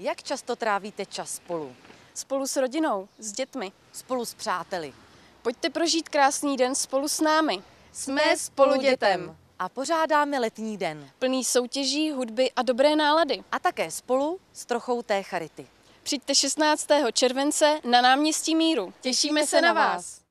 Jak často trávíte čas spolu? Spolu s rodinou, s dětmi. Spolu s přáteli? Pojďte prožít krásný den spolu s námi. Jsme spolu dětem. A pořádáme letní den. Plný soutěží, hudby a dobré nálady. A také spolu s trochou té charity. Přijďte 16. července na náměstí Míru. Těšíme se na vás.